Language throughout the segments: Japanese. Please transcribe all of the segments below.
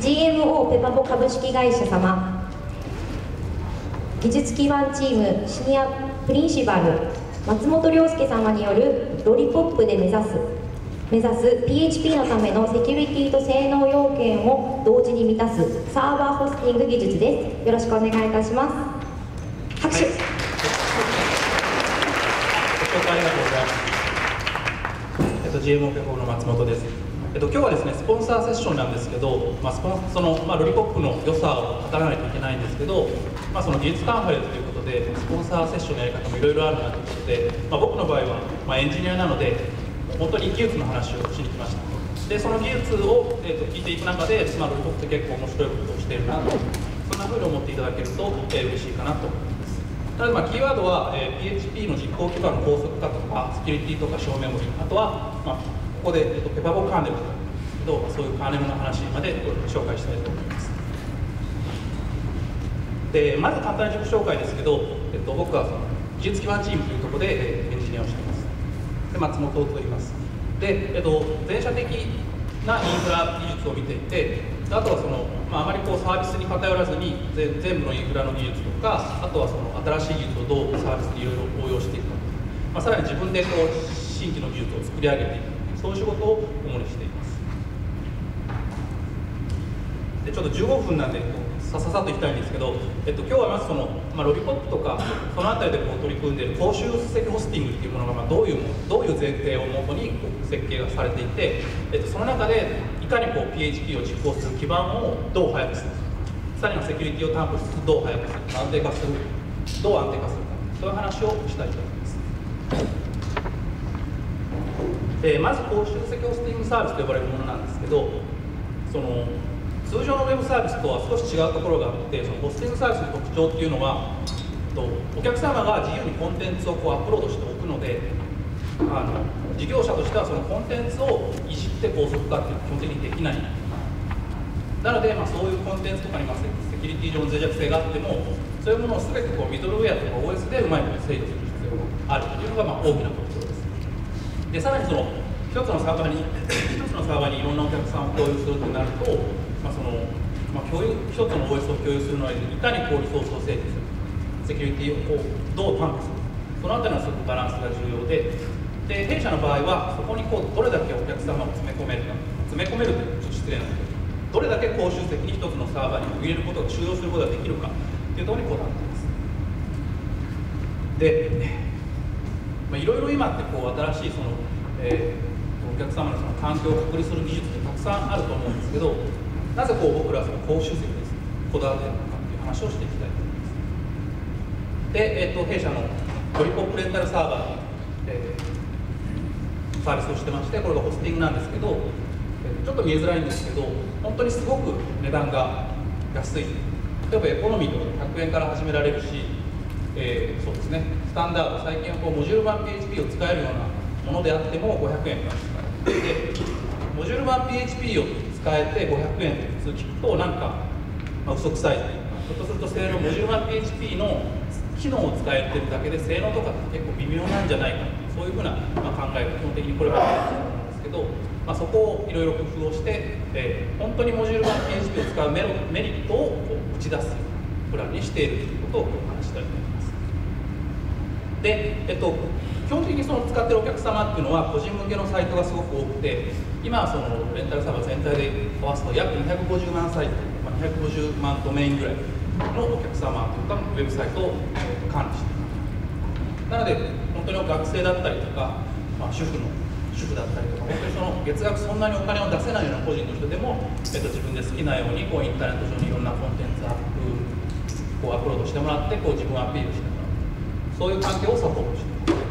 GMO ペパボ株式会社様。技術基盤チームシニアプリンシパル松本涼介様によるロリポップで目指す目指す PHP のためのセキュリティと性能要件を同時に満たすサーバーホスティング技術です。よろしくお願いいたします。拍手、はい、ご紹介ありがとうございます。えっと GMO ペフォの松本です。えっと、今日はですねスポンサーセッションなんですけど、まあ、スポンその、まあ、ロリポップの良さを語らないといけないんですけど、まあ、その技術カンファレンスということでスポンサーセッションのやり方もいろいろあるなということで、まあ、僕の場合は、ま、エンジニアなので本当に技術の話をしに来ました。でその技術を、えー、と聞いていく中で、まあ、ロリポップって結構面白いことをしているなとそんなふうに思っていただけると、えー、嬉しいかなと思います。ただまキーワードは、えー、PHP の実行基盤の高速化とかセキュリティとか小メモリあとは、まあ、ここで、えー、とペパボカーネルとそういうカーネルの話まで紹介したいと思います。でまず簡単に自己紹介ですけど、えっと、僕はその技術基盤チームというところで、えエンジニアをしています。で松本と言います。で、えっと、全社的なインフラ技術を見ていてあとはその、まあ、あまりこうサービスに偏らずに全部のインフラの技術とかあとはその新しい技術をどうサービスにいろいろ応用していくか、まあ、さらに自分でこう新規の技術を作り上げていく。そういう仕事を主にしています。でちょっと15分なんでさささっといきたいんですけど、えっと、今日はまずその、まあ、ロリポップとかその辺りでこう取り組んでいる公衆席ホスティングっていうものが、まあ、どういうどういう前提をもとに設計がされていて、えっと、その中でいかにこう PHP を実行する基盤をどう速くするか。さらにセキュリティを担保しつつどう速くするか。安定化するどう安定化するか。そういう話をしたいと思います。でまず公衆席ホスティングサービスと呼ばれるものなんですけどその通常のウェブサービスとは少し違うところがあってそのホスティングサービスの特徴っていうのはお客様が自由にコンテンツをこうアップロードしておくのであの事業者としてはそのコンテンツをいじって高速化っていうのは基本的にできない。なので、まあ、そういうコンテンツとかにセキュリティ上の脆弱性があってもそういうものを全てこうミドルウェアとか OS でうまいこと制御する必要があるというのがまあ大きな特徴です。でさらにその一つのサーバーに一つのサーバーにいろんなお客さんを共有するとなるとまあそのまあ、共有一つの OS を共有するのにいかにこうリソースを整理するセキュリティをどう担保するそのあたりのすごくバランスが重要で。で弊社の場合はそこにこうどれだけお客様を詰め込めるか。詰め込めるというちょっと失礼なんですけどどれだけ公衆席に一つのサーバーに入れることが収容することができるか。というところにこだわっています。で、まあ、いろいろ今ってこう新しいその、えー、お客様のその環境を確立する技術ってたくさんあると思うんですけどなぜこう僕らはその公衆席ですこだわっているのかという話をしていきたいと思います。で、えーと、弊社のトリポップレンタルサーバーえー、サービスをしてましてこれがホスティングなんですけど、ちょっと見えづらいんですけど本当にすごく値段が安い。例えばエコノミーとかで100円から始められるし、えー、そうですね。スタンダード。最近はこうモジュール版 PHP を使えるようなものであっても500円から使えるでモジュール版 PHP を使えて500円って普通聞くとなんか、まあ、嘘くさいというかひょっとすると性能モジュール PHP の機能を使えてるだけで性能とかって結構微妙なんじゃないかっていうそういうふうな、まあ、考えが基本的にこれまであるんですけど、まあ、そこをいろいろ工夫をして、えー、本当にモジュール PHP を使うメメリットをこう打ち出すプランにしているということをお話したいと思います。で、えっと、基本的にその使ってるお客様っていうのは個人向けのサイトがすごく多くて今はそのレンタルサーバー全体で合わすと約250万サイト、まあ、250万ドメインぐらいのお客様というかウェブサイトを管理しています。なので本当に学生だったりとか、まあ、主婦の主婦だったりとか本当にその月額そんなにお金を出せないような個人の人でも、えっと、自分で好きなようにこうインターネット上にいろんなコンテンツアップこうアップロードしてもらってこう自分をアピールしてもらう。そういう環境をサポートしてます。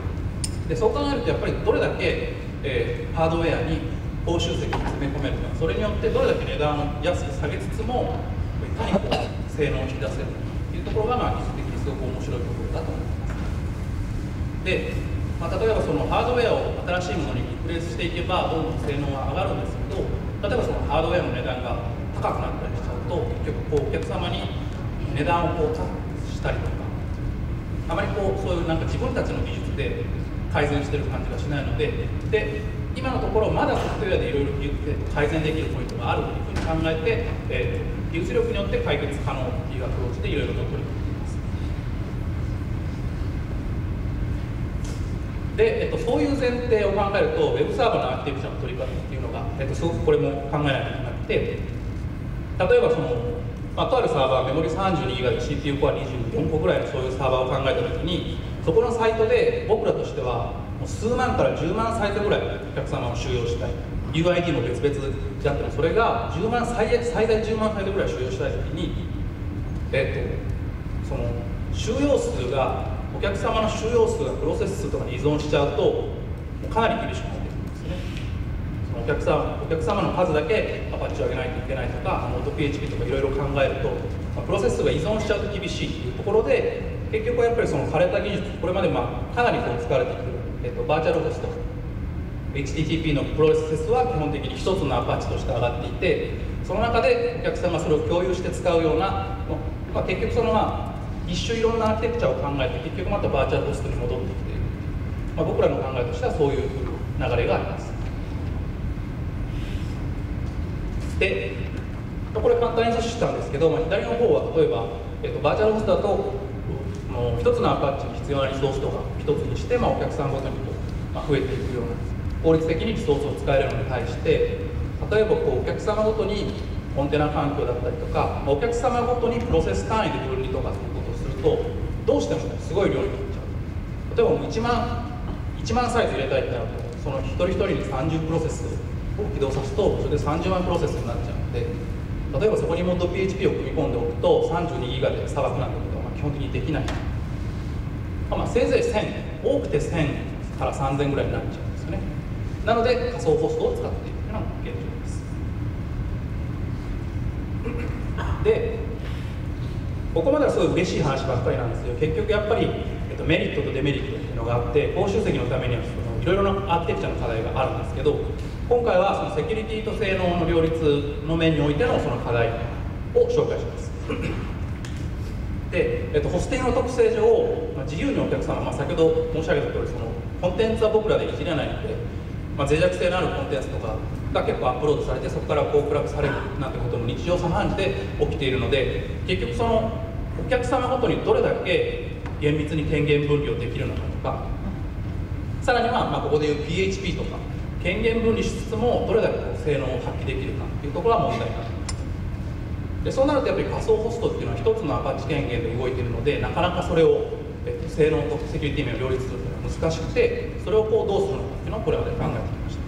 でそう考えるとやっぱりどれだけ、えー、ハードウェアに報酬席に詰め込めるかそれによってどれだけ値段を安く下げつつもいかにこう性能を引き出せるかというところが、まあ、技術的にすごく面白いところだと思います。で、まあ、例えばそのハードウェアを新しいものにリプレイスしていけばどんどん性能が上がるんですけど例えばそのハードウェアの値段が高くなったりしちゃうと結局こうお客様に値段をこう高くしたりとかあまりこうそういうなんか自分たちの技術で改善してる感じがしないのでで今のところまだソフトウェアでいろいろ改善できるポイントがあるというふうに考えて、えー、技術力によって解決可能というアプローチでいろいろと取り組んでいます。で、えっと、そういう前提を考えるとウェブサーバーのアーキテクチャの取り方っていうのが、えっと、すごくこれも考えないといけなくて例えばその、まあ、とあるサーバーメモリ 32GB で CPU コア24個ぐらいのそういうサーバーを考えた時にそこのサイトで僕らとしてはもう数万から10万サイトぐらいお客様を収容したい。UID も別々であってもそれが10万最最大10万サイトぐらい収容したい時にえっとその収容数がお客様の収容数がプロセス数とかに依存しちゃうとかなり厳しくなってくるんですね。そのお客様お客様の数だけアパッチを上げないといけないとかノート PHP とかいろいろ考えると、まあ、プロセス数が依存しちゃうと厳しいっていうところで結局はやっぱりその枯れた技術これまでまあかなりこう使われてくる、えっと、バーチャルホスト。HTTP のプロセスは基本的に一つのアパッチとして上がっていてその中でお客さんがそれを共有して使うような、まあ、結局そのまあ一種いろんなアーキテクチャを考えて結局またバーチャルホストに戻ってきている、まあ、僕らの考えとしてはそういう流れがあります。でこれ簡単に写したんですけど、まあ、左の方は例えば、えっと、バーチャルホストだともう一つのアパッチに必要なリソースとか一つにして、まあ、お客さんごとにこう、まあ、増えていくような効率的にリソースを使えるのに対して例えばこうお客様ごとにコンテナ環境だったりとか、まあ、お客様ごとにプロセス単位で分離とかっていうことをするとどうしてもすごい量になっちゃう。例えばもう1万1万サイズ入れたいってなるとその一人一人に30プロセスを起動さすとそれで30万プロセスになっちゃうので例えばそこにもっと PHP を組み込んでおくと32ギガで砂漠なんて基本的にできない、まあ、せいぜい1000多くて1000から3000ぐらいになっちゃうんですよね。なので仮想ホストを使っているというのが現状です。でここまではすごい嬉しい話ばっかりなんですけど結局やっぱり、えっと、メリットとデメリットっていうのがあって報酬席のためにはいろいろなアーキテクチャの課題があるんですけど今回はそのセキュリティと性能の両立の面においてのその課題を紹介します。で、えっと、ホスティングの特性上、まあ、自由にお客様、まあ、先ほど申し上げた通りそのコンテンツは僕らでいじれないので、まあ、脆弱性のあるコンテンツとかが結構アップロードされてそこからこうクラックされるなんてことも日常茶飯事で起きているので結局そのお客様ごとにどれだけ厳密に権限分離をできるのかとかさらにはまあここでいう PHP とか権限分離しつつもどれだけ性能を発揮できるかっていうところは問題になっていますでそうなるとやっぱり仮想ホストっていうのは一つのアパッチ権限で動いているのでなかなかそれを、えっと、性能とセキュリティ面を両立するのは難しくてそれをこうどうするのかっていうのをこれまで考えてきました。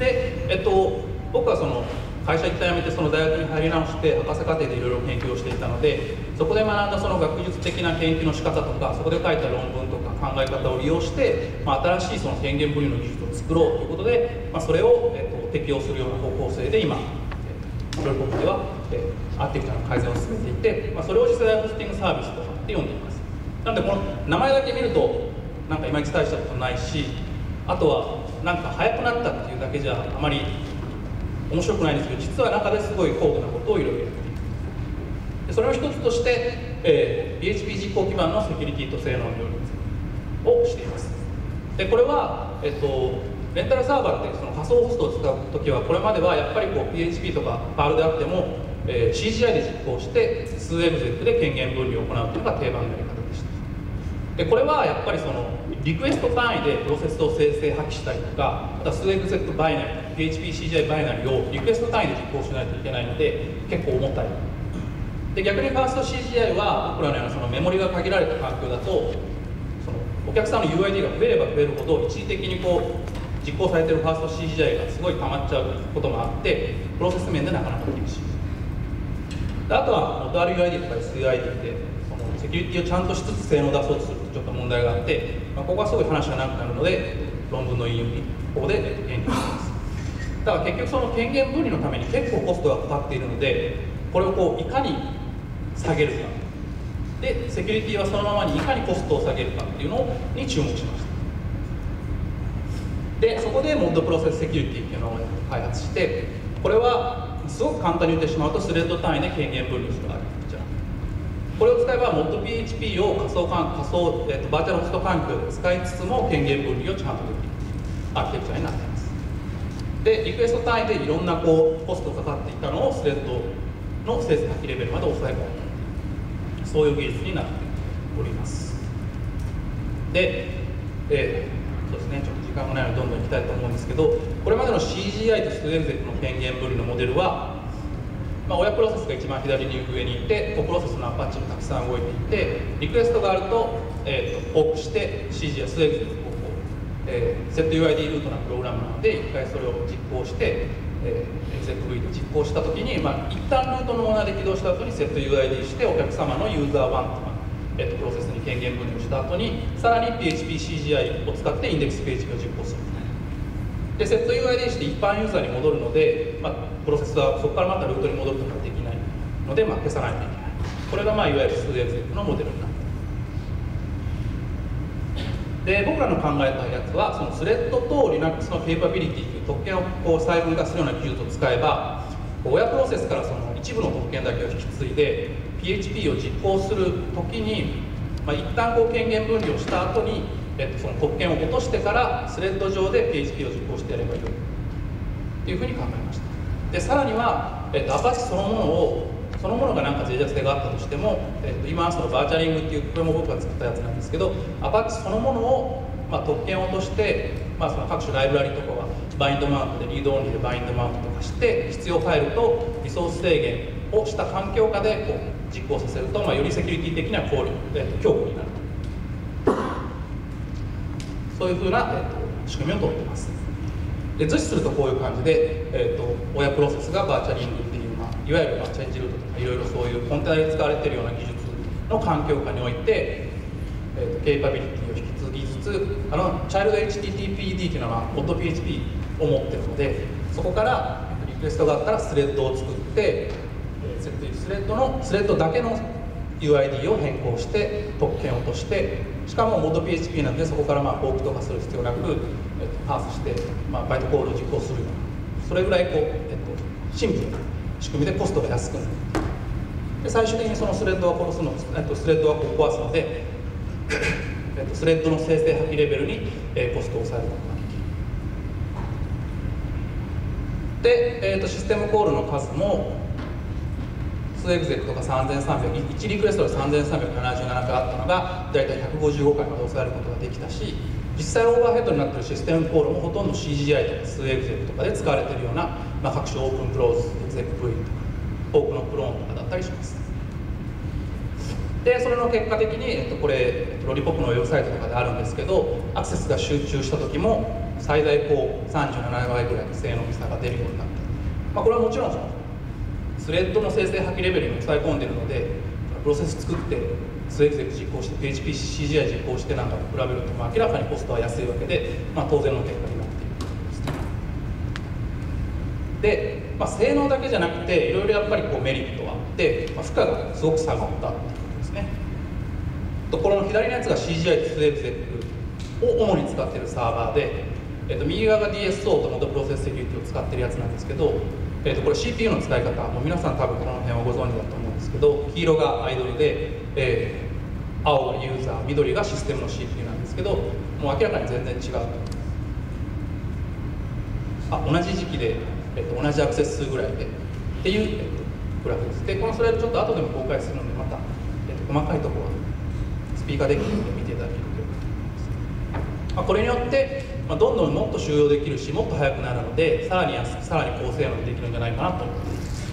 で、えっと、僕はその会社一旦辞めてその大学に入り直して博士課程でいろいろ研究をしていたのでそこで学んだその学術的な研究の仕方とかそこで書いた論文とか考え方を利用して、まあ、新しいその権限分離の技術を作ろうということで、まあ、それを、えっと、適用するような方向性で今プロコムでは、えー、アーティクチャの改善を進めていて、まあ、それを次世代ホスティングサービスとかって呼んでいます。なのでこの名前だけ見るとなんかいまいち大したことないしあとはなんか早くなったっていうだけじゃあまり面白くないんですけど実は中ですごい高度なことをいろいろやっているでそれを一つとして、えー、PHP 実行基盤のセキュリティと性能の両立をしています。でこれは、えっと、レンタルサーバーってその仮想ホストを使う時はこれまではやっぱりこう PHP とか PAL であっても、えー、CGI で実行して数エグゼットで権限分離を行うというのが定番のやり方でした。でこれはやっぱりそのリクエスト単位でプロセスを生成破棄したりとかあとは数エグゼットバイナリー PHPCGI バイナリーをリクエスト単位で実行しないといけないので結構重たい。で逆にファースト CGI は僕らのようなそのメモリが限られた環境だとそのお客さんの UID が増えれば増えるほど一時的にこう実行されてるファースト CGI がすごい溜まっちゃうこともあってプロセス面でなかなか厳しい。であとはモダル UID とか SUID でそのセキュリティをちゃんとしつつ性能を出そうとするとちょっと問題があって、まあ、ここはすごい話が長くなるので論文の引用にここで言及します。だから結局その権限分離のために結構コストがかかっているのでこれをこういかに下げるか。でセキュリティはそのままにいかにコストを下げるかっていうのに注目しましたでそこでモッドプロセスセキュリティっていうのを開発してこれはすごく簡単に言ってしまうとスレッド単位で権限分離するアーキテクチャこれを使えば ModPHP を仮想仮想、えーと、バーチャルホスト環境で使いつつも権限分離をちゃんとできるアーキテクチャになってい。ますでリクエスト単位でいろんなこうコストかかっていたのをスレッドの生成破棄レベルまで抑え込む。そういう技術になっております。で、えー、ですね。ちょっと時間がないのでどんどんいきたいと思うんですけどこれまでの CGI とスエンゼクの権限分離のモデルはまあ、親プロセスが一番左に上にいて子プロセスのアパッチもたくさん動いていてリクエストがあると,、えーと、ークして CG やスエグゼクをえー、セット UID ルートなプログラムなので一回それを実行して、えー、EXECV で実行した時に、まあ、一旦ルートのオーナーで起動した後にセット UID してお客様のユーザー1とか、えーと、プロセスに権限分離をした後にさらに PHPCGI を使ってインデックス PHP を実行する。でセット UID して一般ユーザーに戻るので、まあ、プロセスはそこからまたルートに戻ることができないので、まあ、消さないといけない。これが、まあ、いわゆる 2X のモデルになってで僕らの考えたやつはそのスレッドと Linux のケーパビリティという特権をこう細分化するような技術を使えば親プロセスからその一部の特権だけを引き継いで PHP を実行するときに、まあ、一旦こう権限分離をした後にえっと、その特権を落としてからスレッド上で PHP を実行してやればいいというふうに考えました。でさらには、えっと、アパッチそのものをそのものが何か脆弱性があったとしても、えっと、今はそのバーチャリングっていうこれも僕が作ったやつなんですけどアパッチそのものを、まあ、特権を落として、まあ、その各種ライブラリとか bind mount で read only で bind mount とかして必要ファイルとリソース制限をした環境下でこう実行させると、まあ、よりセキュリティ的な効力、えっと、強固になるそういうふうな、えーと、仕組みをとっています。で図示するとこういう感じで、えーと、親プロセスがバーチャリングっていう、まあ、いわゆるまあ change root とかいろいろそういうコンテナで使われているような技術の環境下において、えーと、ケーパビリティを引き継ぎつつあのチャイルド HTTPD っていうのは PodPHP を持ってるのでそこからリクエストがあったらスレッドを作って、えー、スレッドのスレッドだけの UID を変更して特権を落としてしかもモード PHP なんでそこからまあフォークとかする必要なく、えっと、パースして、まあ、バイトコールを実行する。ようなそれぐらいこう、えっと、シンプルな仕組みでコストが安くなる。で最終的にそのスレッドは殺すの、えっと、スレッドはこう壊すので、えっと、スレッドの生成破棄レベルに、えー、コストを抑えることがで、えーと、システムコールの数も2エグゼクとか3300 1リクエストで3377回あったのが大体155回まで抑えることができたし実際オーバーヘッドになっているシステムコールもほとんど CGI とか2エグゼクとかで使われているような、まあ、各種オープンクローズエグゼク V とか多くのクローンとかだったりします。でそれの結果的に、えっと、これロリポップのウェブサイトとかであるんですけどアクセスが集中した時も最大こう37倍ぐらいの性能差が出るようになった、まあ、これはもちろんそのスレッドの生成破棄レベルに抑え込んでるのでプロセス作ってスエグゼク実行して PHPCGI 実行してなんかと比べると、まあ、明らかにコストは安いわけで、まあ、当然の結果になっているで、まあ、性能だけじゃなくていろいろやっぱりこうメリットはあって、まあ、負荷がすごく下がったっていうことですね。ところの左のやつが CGI とスエグゼクを主に使ってるサーバーで、えっと、右側が DSO とモードプロセスセキュリティを使ってるやつなんですけどえーと、これ CPU の使い方もう皆さん多分この辺はご存知だと思うんですけど黄色がアイドルで、えー、青がユーザー緑がシステムの CPU なんですけどもう明らかに全然違うあ同じ時期で、えーと、同じアクセス数ぐらいでっていう、えーと、グラフです。でこのスライドちょっと後でも公開するのでまた、えー、と細かいところはスピーカーできるので見ていただけると思います、まあ、これによってまあ、どんどんもっと収容できるしもっと速くなるのでさらに安くさらに高性能にできるんじゃないかなと。思います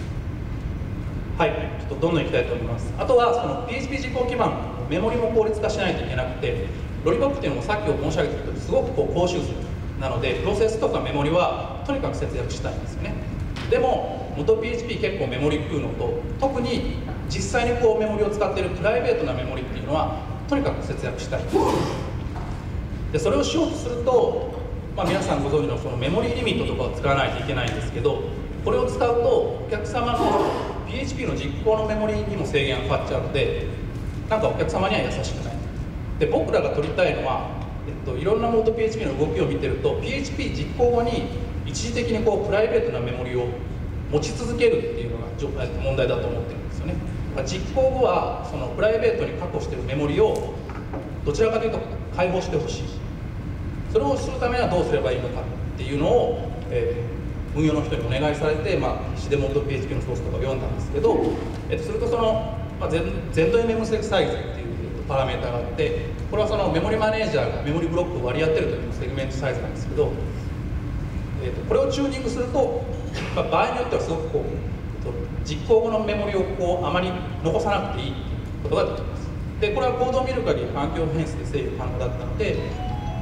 はい。ちょっとどんどんいきたいと思います。あとはその PHP 実行基盤メモリも効率化しないといけなくてロリポップっていうのもさっき申し上げたとおりすごくこう高周数なのでプロセスとかメモリはとにかく節約したいんですよね。でも元 PHP 結構メモリ食うのと特に実際にこうメモリを使っているプライベートなメモリっていうのはとにかく節約したい。でそれをしようとすると、まあ、皆さんご存知のそのメモリーリミットとかを使わないといけないんですけどこれを使うとお客様の PHP の実行のメモリーにも制限がかかっちゃうのでなんかお客様には優しくない。で僕らが取りたいのは、えっと、いろんなモード PHP の動きを見てると PHP 実行後に一時的にこうプライベートなメモリーを持ち続けるっていうのが問題だと思ってるんですよね、実行後はそのプライベートに確保しているメモリをどちらかというと解放してほしい。それをするためにはどうすればいいのかっていうのを、えー、運用の人にお願いされて、まあ、シデモンド PHP のソースとかを読んだんですけど、えー、とするとその、まあ、全全土 MM サイズっていうパラメータがあってこれはそのメモリマネージャーがメモリブロックを割り当てるというセグメントサイズなんですけど、えー、とこれをチューニングすると、まあ、場合によってはすごくこう実行後のメモリをこうあまり残さなくていいことができます。でこれはコードを見る限り環境変数で制御可能だったので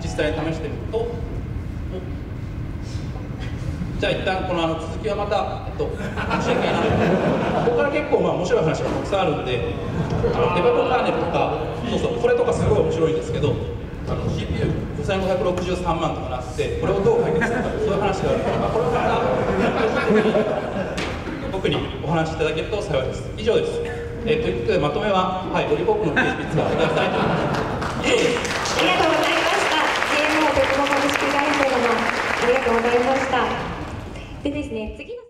実際に試してみると。じゃあ一旦このあの続きはまた、えっと、申し訳ないここから結構まあ面白い話がたくさんあるんであのデバッグカーネルとかそうそうこれとかすごい面白いんですけどあの CPU5563 万とかなってこれをどう解決するかそういう話があるので、まあ、これをまた僕にお話しいただけると幸いです。以上です。えー、ということでまとめは、はい、ロリポップの PHP 使ってくださいという以上ですありがとうございました GMO テクノ株式会社様ありがとうございました。でですね次の